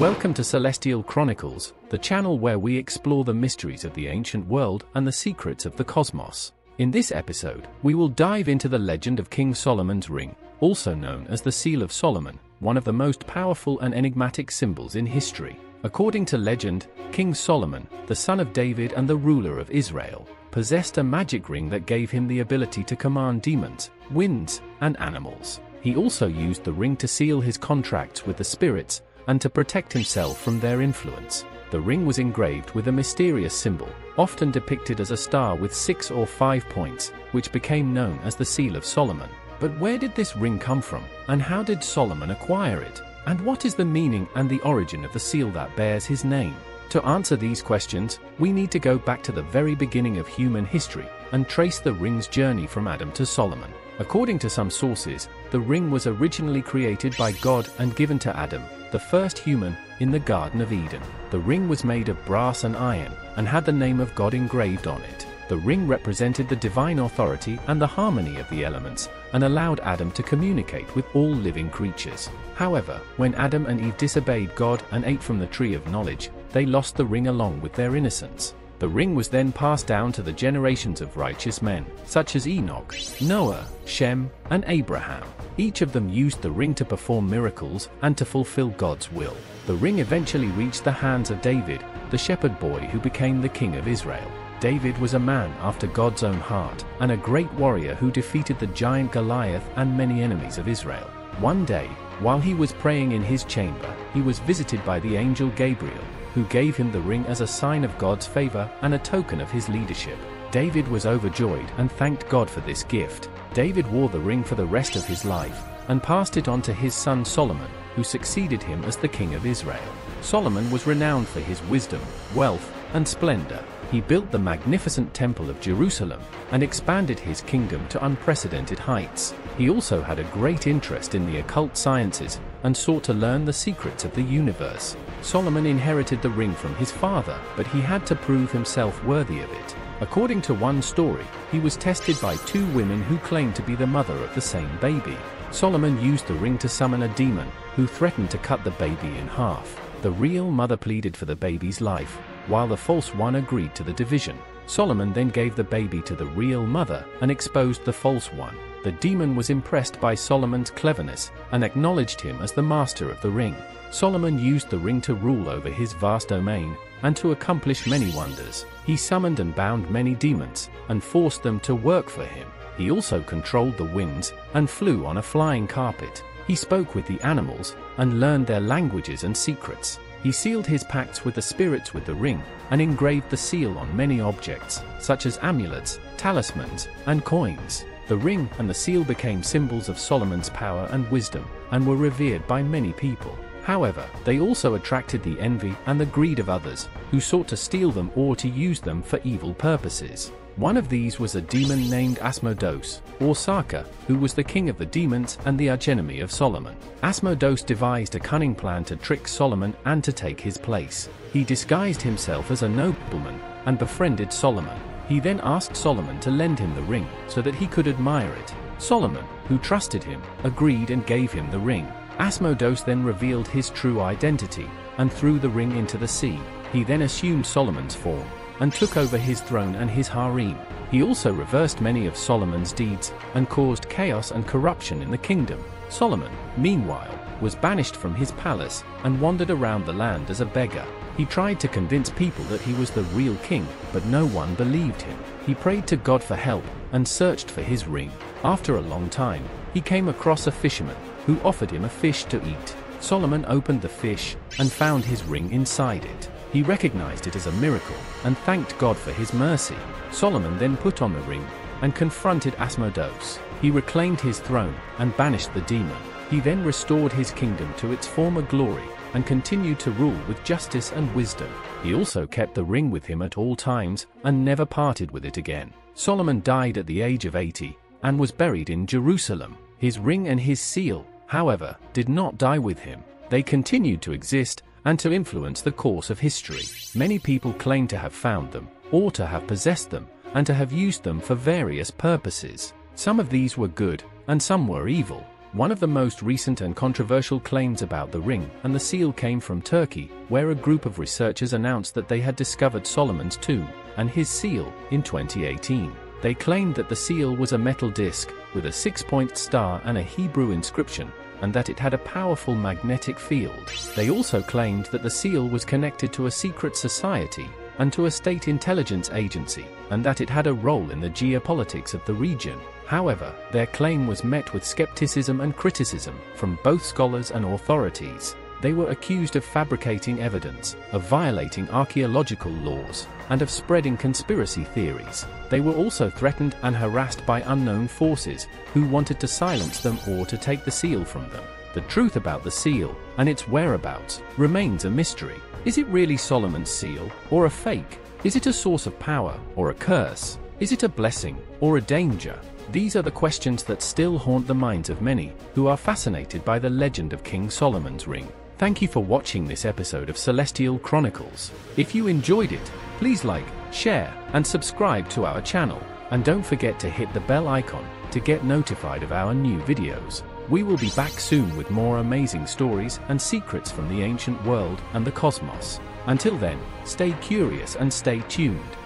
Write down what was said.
Welcome to Celestial Chronicles, the channel where we explore the mysteries of the ancient world and the secrets of the cosmos. In this episode, we will dive into the legend of King Solomon's ring, also known as the Seal of Solomon, one of the most powerful and enigmatic symbols in history. According to legend, King Solomon, the son of David and the ruler of Israel, possessed a magic ring that gave him the ability to command demons, winds, and animals. He also used the ring to seal his contracts with the spirits and to protect himself from their influence. The ring was engraved with a mysterious symbol, often depicted as a star with six or five points, which became known as the Seal of Solomon. But where did this ring come from, and how did Solomon acquire it? And what is the meaning and the origin of the seal that bears his name? To answer these questions, we need to go back to the very beginning of human history and trace the ring's journey from Adam to Solomon. According to some sources, the ring was originally created by God and given to Adam, the first human, in the Garden of Eden. The ring was made of brass and iron and had the name of God engraved on it. The ring represented the divine authority and the harmony of the elements and allowed Adam to communicate with all living creatures. However, when Adam and Eve disobeyed God and ate from the tree of knowledge, they lost the ring along with their innocence. The ring was then passed down to the generations of righteous men, such as Enoch, Noah, Shem, and Abraham. Each of them used the ring to perform miracles and to fulfill God's will. The ring eventually reached the hands of David, the shepherd boy who became the king of Israel. David was a man after God's own heart, and a great warrior who defeated the giant Goliath and many enemies of Israel. One day, while he was praying in his chamber, he was visited by the angel Gabriel, who gave him the ring as a sign of God's favor and a token of his leadership. David was overjoyed and thanked God for this gift. David wore the ring for the rest of his life and passed it on to his son Solomon, who succeeded him as the king of Israel. Solomon was renowned for his wisdom, wealth, and splendor. He built the magnificent Temple of Jerusalem and expanded his kingdom to unprecedented heights. He also had a great interest in the occult sciences and sought to learn the secrets of the universe. Solomon inherited the ring from his father, but he had to prove himself worthy of it. According to one story, he was tested by two women who claimed to be the mother of the same baby. Solomon used the ring to summon a demon who threatened to cut the baby in half. The real mother pleaded for the baby's life, while the false one agreed to the division. Solomon then gave the baby to the real mother and exposed the false one. The demon was impressed by Solomon's cleverness and acknowledged him as the master of the ring. Solomon used the ring to rule over his vast domain and to accomplish many wonders. He summoned and bound many demons and forced them to work for him. He also controlled the winds and flew on a flying carpet. He spoke with the animals and learned their languages and secrets. He sealed his pacts with the spirits with the ring and engraved the seal on many objects, such as amulets, talismans, and coins. The ring and the seal became symbols of Solomon's power and wisdom and were revered by many people. However, they also attracted the envy and the greed of others, who sought to steal them or to use them for evil purposes. One of these was a demon named Asmodeus, or Sakhr, who was the king of the demons and the archenemy of Solomon. Asmodeus devised a cunning plan to trick Solomon and to take his place. He disguised himself as a nobleman and befriended Solomon. He then asked Solomon to lend him the ring so that he could admire it. Solomon, who trusted him, agreed and gave him the ring. Asmodeus then revealed his true identity and threw the ring into the sea. He then assumed Solomon's form and took over his throne and his harem. He also reversed many of Solomon's deeds and caused chaos and corruption in the kingdom. Solomon, meanwhile, was banished from his palace and wandered around the land as a beggar. He tried to convince people that he was the real king, but no one believed him. He prayed to God for help and searched for his ring. After a long time, he came across a fisherman who offered him a fish to eat. Solomon opened the fish and found his ring inside it. He recognized it as a miracle and thanked God for his mercy. Solomon then put on the ring and confronted Asmodeus. He reclaimed his throne and banished the demon. He then restored his kingdom to its former glory and continued to rule with justice and wisdom. He also kept the ring with him at all times and never parted with it again. Solomon died at the age of 80 and was buried in Jerusalem. His ring and his seal, however, did not die with him. They continued to exist and to influence the course of history. Many people claim to have found them, or to have possessed them, and to have used them for various purposes. Some of these were good, and some were evil. One of the most recent and controversial claims about the ring and the seal came from Turkey, where a group of researchers announced that they had discovered Solomon's tomb and his seal in 2018. They claimed that the seal was a metal disc with a six-point star and a Hebrew inscription, and that it had a powerful magnetic field. They also claimed that the seal was connected to a secret society and to a state intelligence agency, and that it had a role in the geopolitics of the region. However, their claim was met with skepticism and criticism from both scholars and authorities. They were accused of fabricating evidence, of violating archaeological laws, and of spreading conspiracy theories. They were also threatened and harassed by unknown forces who wanted to silence them or to take the seal from them. The truth about the seal and its whereabouts remains a mystery. Is it really Solomon's seal or a fake? Is it a source of power or a curse? Is it a blessing or a danger? These are the questions that still haunt the minds of many who are fascinated by the legend of King Solomon's ring. Thank you for watching this episode of Celestial Chronicles. If you enjoyed it, please like, share, and subscribe to our channel. And don't forget to hit the bell icon to get notified of our new videos. We will be back soon with more amazing stories and secrets from the ancient world and the cosmos. Until then, stay curious and stay tuned.